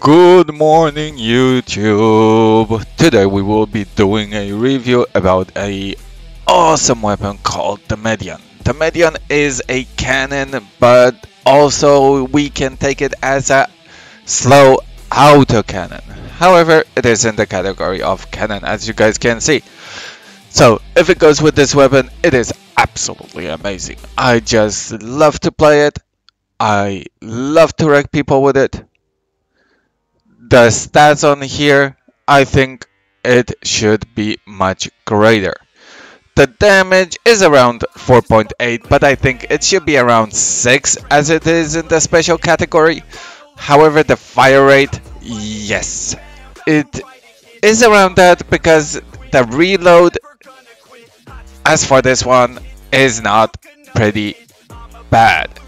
Good morning YouTube! Today we will be doing a review about a awesome weapon called the Median. The Median is a cannon but also we can take it as a slow auto cannon. However, it is in the category of cannon as you guys can see. So, if it goes with this weapon, it is absolutely amazing. I just love to play it. I love to wreck people with it the stats on here, I think it should be much greater. The damage is around 4.8, but I think it should be around 6 as it is in the special category. However, the fire rate, yes, it is around that because the reload, as for this one, is not pretty bad.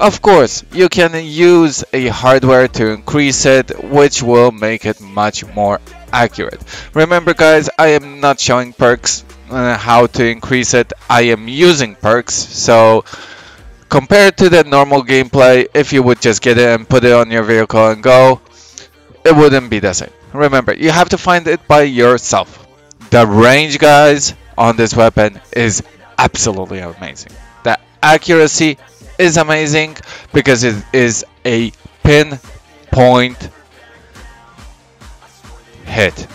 Of course, you can use a hardware to increase it, which will make it much more accurate. Remember guys, I am not showing perks uh, how to increase it, I am using perks, so compared to the normal gameplay, if you would just get it and put it on your vehicle and go, it wouldn't be the same. Remember, you have to find it by yourself. The range guys on this weapon is absolutely amazing. The accuracy is amazing because it is a pinpoint hit.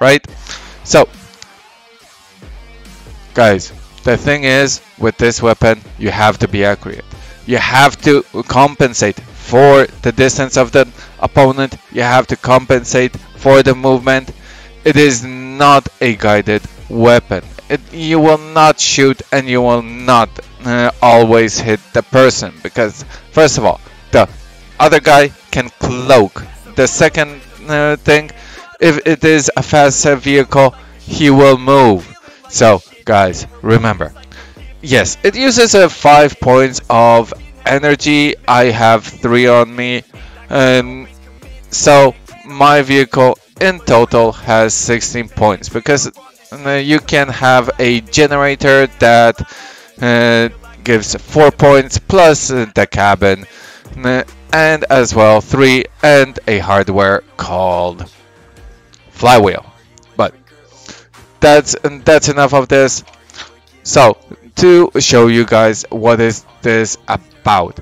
Right? So, guys, the thing is with this weapon, you have to be accurate. You have to compensate for the distance of the opponent. You have to compensate for the movement. It is not a guided weapon. It, you will not shoot and you will not uh, always hit the person because first of all the other guy can cloak. The second uh, thing if it is a fast vehicle he will move. So guys remember yes it uses a uh, five points of energy. I have three on me. And so my vehicle in total has 16 points because uh, you can have a generator that uh, gives 4 points plus uh, the cabin. Uh, and as well 3 and a hardware called flywheel. But that's that's enough of this. So to show you guys what is this about.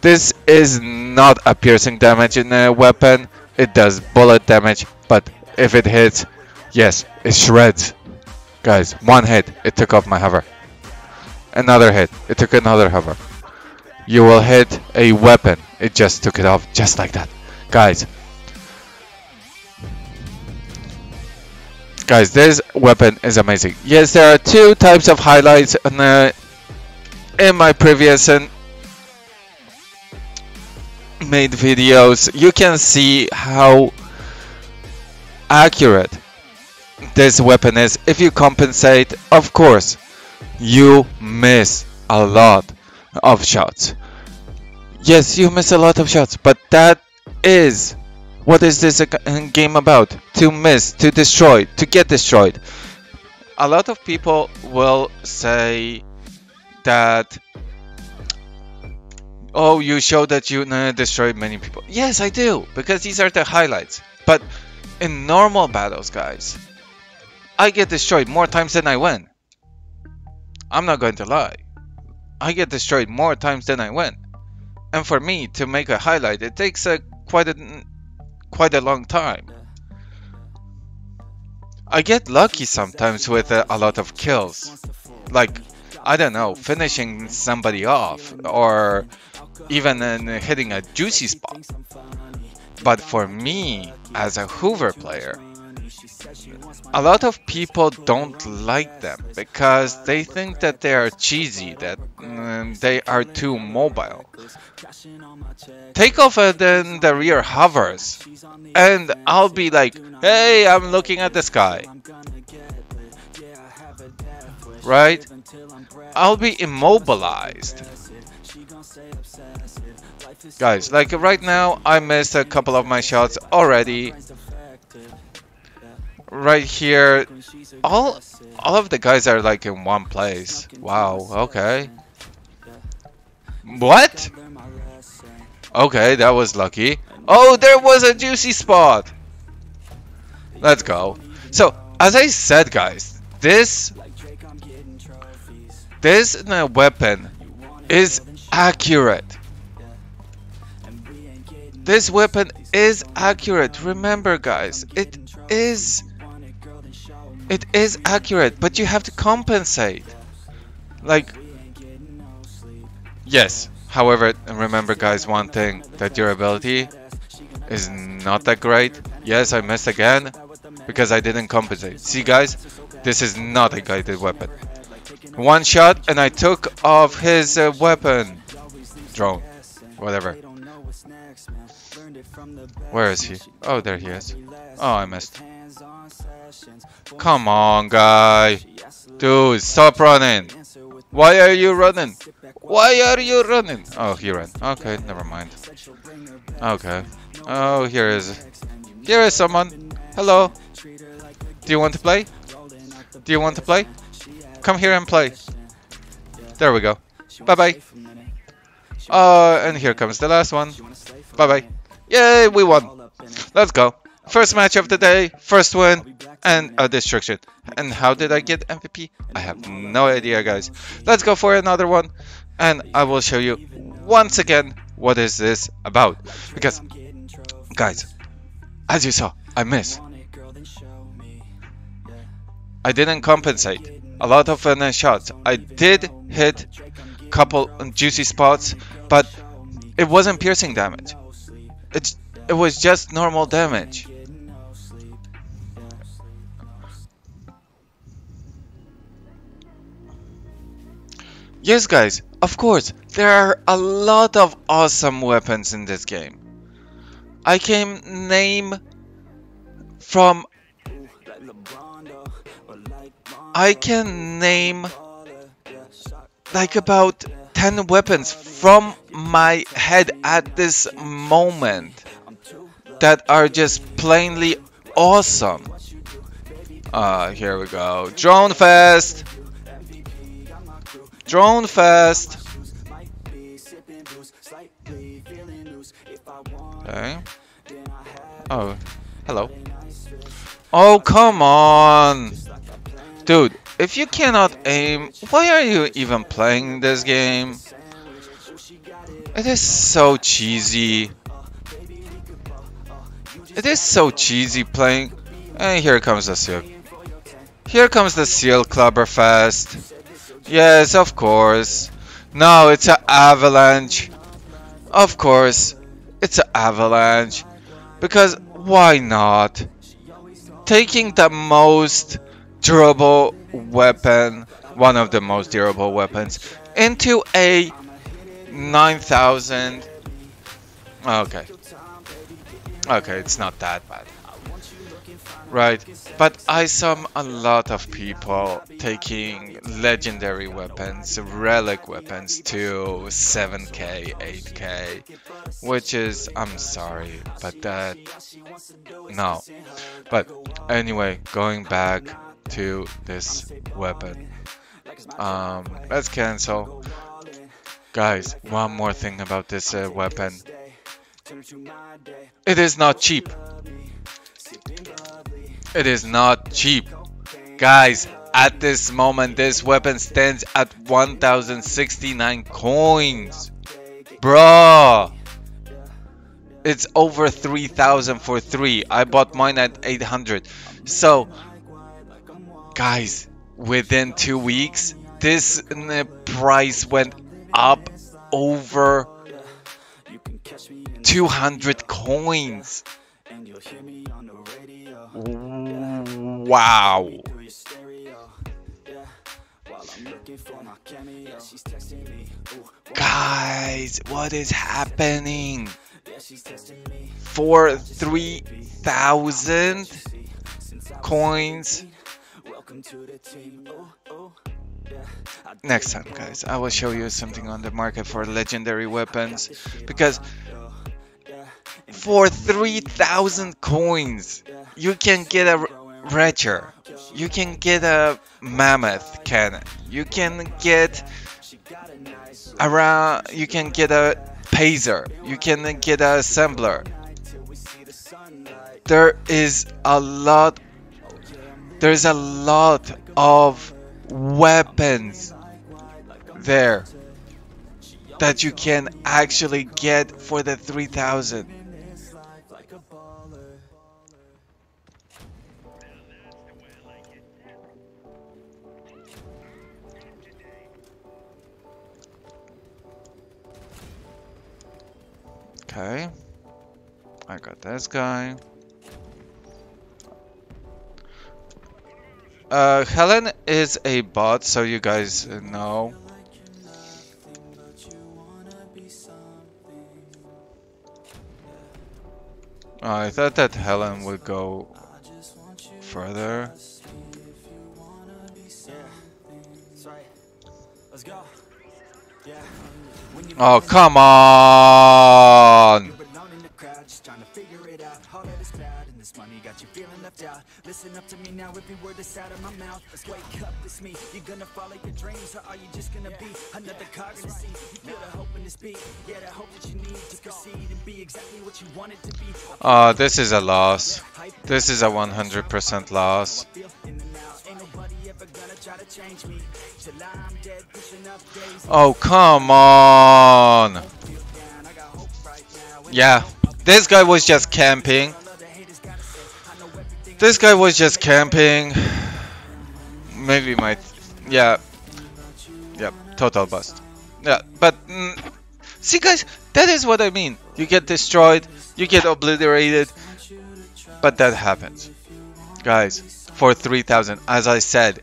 This is not a piercing damage in a weapon. It does bullet damage but if it hits yes it shreds. Guys one hit it took off my hover Another hit. It took another hover. You will hit a weapon. It just took it off just like that. Guys. Guys, this weapon is amazing. Yes, there are two types of highlights in, the, in my previous and made videos. You can see how accurate this weapon is if you compensate, of course you miss a lot of shots. Yes, you miss a lot of shots, but that is what is this game about? To miss, to destroy, to get destroyed. A lot of people will say that oh you show that you uh, destroyed many people yes i do because these are the highlights but in normal battles guys i get destroyed more times than i win I'm not going to lie. I get destroyed more times than I win. And for me to make a highlight, it takes a quite a quite a long time. I get lucky sometimes with a, a lot of kills. Like, I don't know, finishing somebody off or even uh, hitting a juicy spot. But for me, as a Hoover player, a lot of people don't like them because they think that they are cheesy, that mm, they are too mobile. Take off uh, then the rear hovers, and I'll be like, hey, I'm looking at the sky. Right? I'll be immobilized. Guys, like right now, I missed a couple of my shots already right here, all all of the guys are like in one place. Wow, okay. What? Okay, that was lucky. Oh, there was a juicy spot. Let's go. So, as I said, guys, this this uh, weapon is accurate. This weapon is accurate. Remember, guys, it is it is accurate, but you have to compensate. Like, yes. However, remember, guys, one thing: that durability is not that great. Yes, I missed again because I didn't compensate. See, guys, this is not a guided weapon. One shot, and I took off his uh, weapon, drone, whatever. Where is he? Oh, there he is. Oh, I missed. Come on, guy. Dude, stop running. Why are you running? Why are you running? Oh, he ran. Okay, never mind. Okay. Oh, here is... Here is someone. Hello. Do you want to play? Do you want to play? Come here and play. There we go. Bye-bye. Uh, and here comes the last one. Bye-bye. Yay, we won. Let's go. First match of the day, first win, and a destruction. And how did I get MVP? I have no idea, guys. Let's go for another one, and I will show you once again what is this about. Because, guys, as you saw, I missed. I didn't compensate. A lot of uh, shots. I did hit couple juicy spots, but it wasn't piercing damage. It's it was just normal damage. Yes guys, of course, there are a lot of awesome weapons in this game. I can name from I can name like about 10 weapons from my head at this moment that are just plainly awesome. Uh, here we go. Drone Fest! Drone fast. Okay. Oh, hello. Oh, come on! Dude, if you cannot aim, why are you even playing this game? It is so cheesy. It is so cheesy playing. And here comes the seal. Here comes the seal Clubberfest. Yes, of course. No, it's an avalanche. Of course, it's an avalanche. Because why not? Taking the most durable weapon, one of the most durable weapons, into a 9000. Okay. Okay, it's not that bad. Right, but I saw a lot of people taking legendary weapons, relic weapons to 7k, 8k, which is, I'm sorry, but that, no. But anyway, going back to this weapon. Um, let's cancel. Guys, one more thing about this uh, weapon. It is not cheap. It is not cheap. Guys, at this moment, this weapon stands at 1069 coins. Bruh. It's over 3000 for 3. I bought mine at 800. So, guys, within two weeks, this price went up over 200 coins. Wow. Guys, what is happening? For 3,000 coins? Next time, guys, I will show you something on the market for legendary weapons because for 3000 coins, you can get a Retcher, you can get a Mammoth cannon, you can get around, you can get a Pazer, you can get a Assembler, there is a lot there's a lot of weapons there that you can actually get for the 3000 Okay. I got this guy. Uh, Helen is a bot, so you guys know. Oh, I thought that Helen would go further. Oh, come on! Money got you feeling left out. Listen up to me now, every word that's out of my mouth. Wake up, it's me, you're gonna follow your dreams Or are you just gonna be another cog in the sea You feel the hope in this beat, yeah the hope that you need To proceed and be exactly what you want it to be. Oh, this is a loss. This is a 100% loss. Oh, come on! Yeah, this guy was just camping. This guy was just camping. Maybe my... Yeah. Yeah, total bust. Yeah, but... Mm, see guys, that is what I mean. You get destroyed, you get obliterated, but that happens. Guys, for 3000, as I said,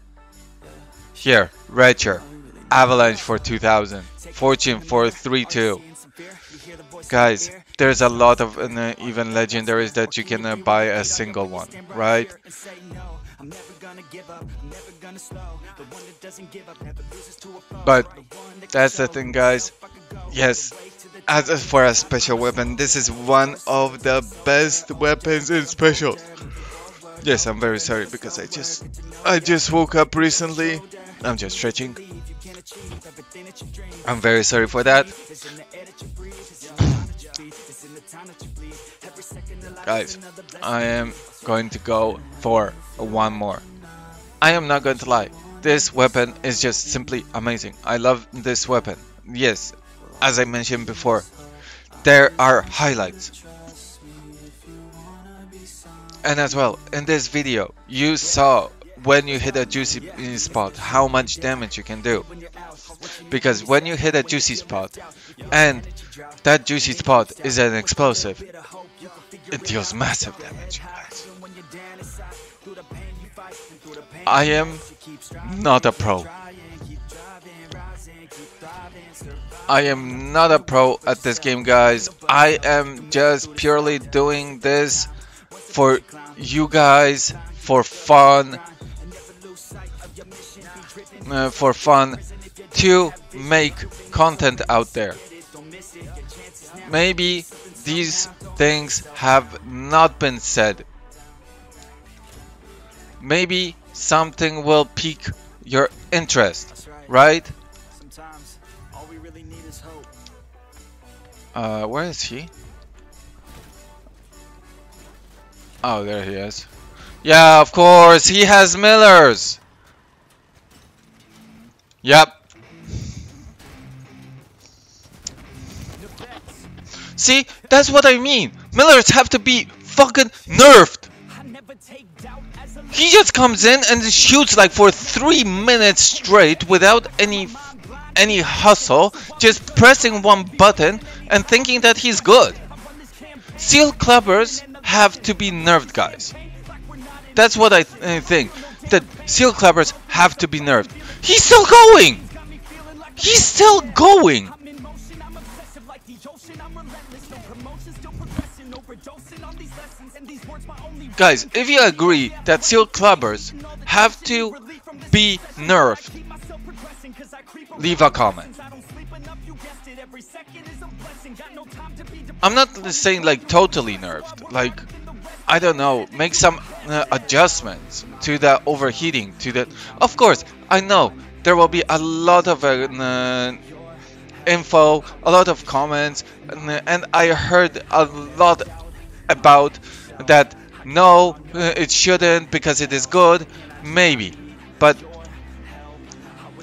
here, Retcher, Avalanche for 2000, Fortune for 3-2. Guys, there's a lot of uh, even legendaries that you can uh, buy a single one, right? But that's the thing, guys. Yes, as for a special weapon, this is one of the best weapons in special. Yes, I'm very sorry because I just I just woke up recently. I'm just stretching. I'm very sorry for that. Guys, I am going to go for one more. I am not going to lie. This weapon is just simply amazing. I love this weapon. Yes, as I mentioned before, there are highlights. And as well, in this video, you saw when you hit a juicy spot how much damage you can do. Because when you hit a juicy spot and that juicy spot is an explosive, it deals massive damage, guys. I am not a pro. I am not a pro at this game, guys. I am just purely doing this for you guys, for fun, uh, for fun, to make content out there. Maybe these things have not been said. Maybe something will pique your interest, right? Uh, where is he? Oh, there he is. Yeah, of course, he has Millers! Yep, See, that's what I mean. Millers have to be fucking nerfed. He just comes in and shoots like for three minutes straight without any any hustle, just pressing one button and thinking that he's good. Seal clubbers have to be nerfed, guys. That's what I, th think. That seal clubbers have to be nerfed. He's still going. He's still going. Guys, if you agree that seal clubbers have to be nerfed, leave a comment. I'm not saying like totally nerfed, like I don't know, make some uh, adjustments to the overheating, to the. Of course, I know there will be a lot of uh, info, a lot of comments, and, I heard a lot about that no, uh, it shouldn't because it is good, maybe. But,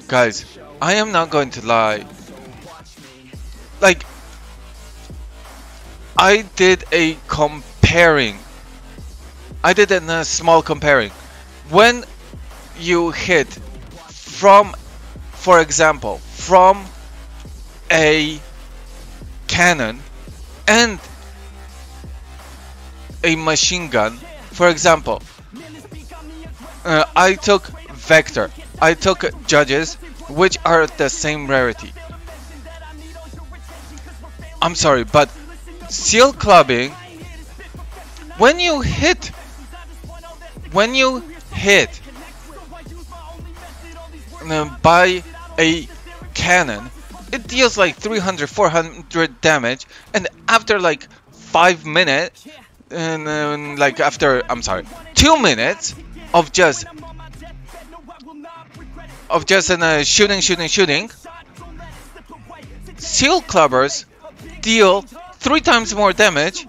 guys, I am not going to lie. Like, I did a comparing. I did a small comparing. When you hit from, for example, from a cannon and a machine gun, for example, uh, I took Vector, I took Judges, which are the same rarity. I'm sorry, but Seal Clubbing, when you hit, when you hit uh, by a cannon, it deals like 300, 400 damage, and after like 5 minutes, and then like after, I'm sorry, 2 minutes of just of just uh, shooting, shooting, shooting, seal clubbers deal three times more damage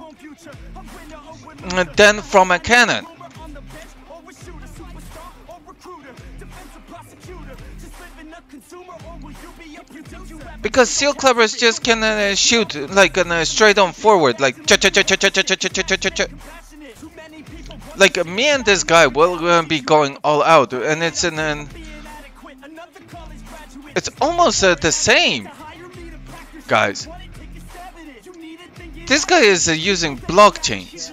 than from a cannon. Because seal clubbers just can uh, shoot like uh, straight on forward, like cha cha cha cha cha cha cha cha cha cha cha. Like me and this guy will uh, be going all out, and it's an, an it's almost uh, the same, guys. This guy is uh, using blockchains.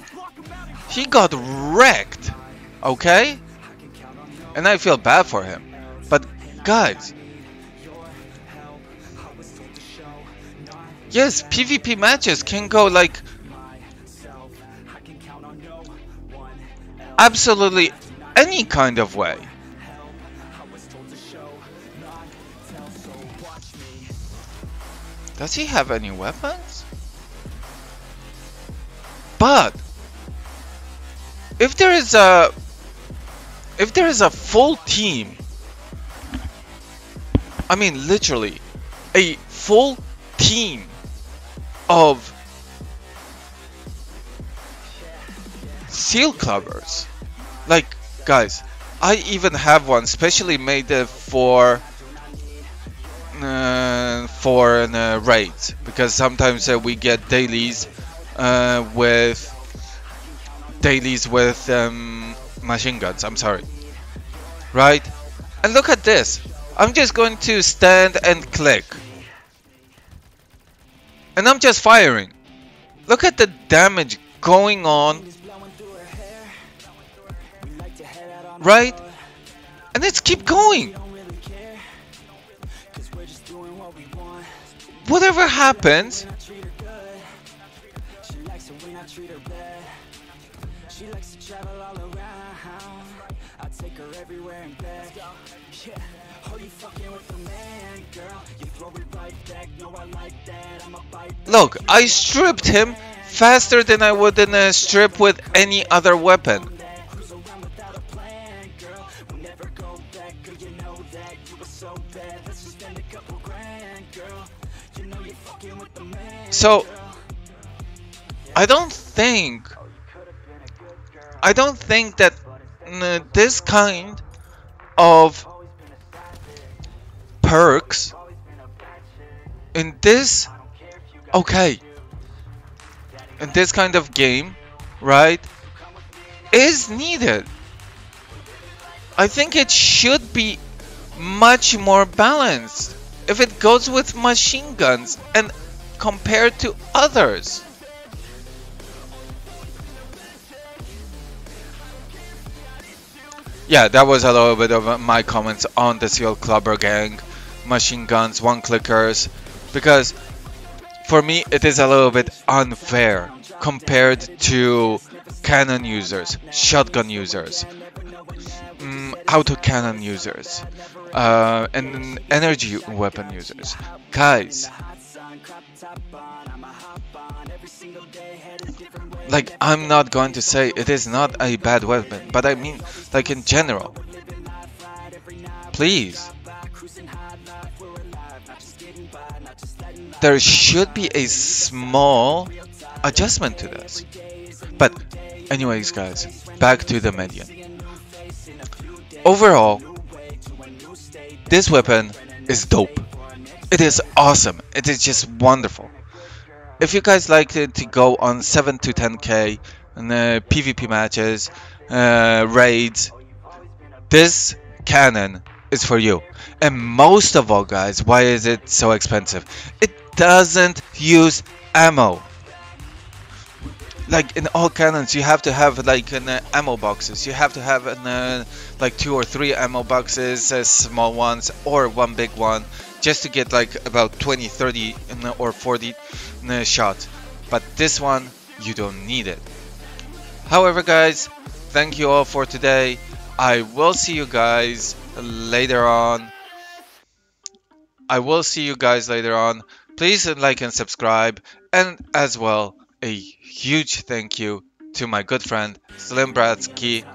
He got wrecked, okay? And I feel bad for him. But guys, yes, PvP matches can go like absolutely any kind of way. Does he have any weapons? But if there is a if there is a full team I mean literally a full team of seal clubbers like guys I even have one specially made for uh, for uh, raid because sometimes uh, we get dailies uh, with dailies with um, machine guns. I'm sorry, right? And look at this. I'm just going to stand and click, and I'm just firing. Look at the damage going on, right? And let's keep going. whatever happens, she likes to travel all around. I take her everywhere in bed. Yeah, Look, I stripped him faster than I would in a strip with any other weapon. So, I don't think, I don't think that uh, this kind of perks in this, okay, in this kind of game, right, is needed. I think it should be much more balanced if it goes with machine guns and compared to others. Yeah, that was a little bit of my comments on the Seal Clubber gang, machine guns, one clickers, because for me it is a little bit unfair compared to cannon users, shotgun users, um, auto cannon users, uh, and energy weapon users. Guys, like I'm not going to say it is not a bad weapon, but I mean like in general. Please. There should be a small adjustment to this. But Anyways, guys, back to the median. Overall, this weapon is dope. It is awesome. It is just wonderful. If you guys like to, to go on 7 to 10k and uh, PvP matches, uh, raids, this cannon is for you. And most of all, guys, why is it so expensive? It doesn't use ammo. Like in all cannons you have to have like an uh, ammo boxes. You have to have an, uh, like two or three ammo boxes uh, small ones or one big one just to get like about 20 30 or 40 uh, shots. But this one you don't need it. However guys thank you all for today. I will see you guys later on. I will see you guys later on please like and subscribe and as well a huge thank you to my good friend Slim Bratsky.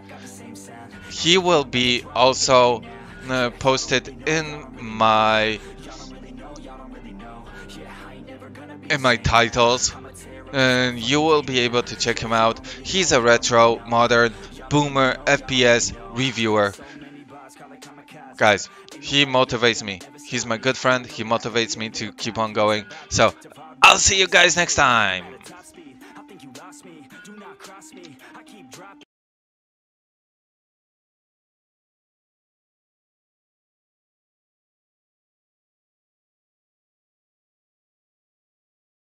He will be also uh, posted in my in my titles and you will be able to check him out. He's a retro, modern, boomer, FPS reviewer. Guys, he motivates me. He's my good friend. He motivates me to keep on going. So, I'll see you guys next time.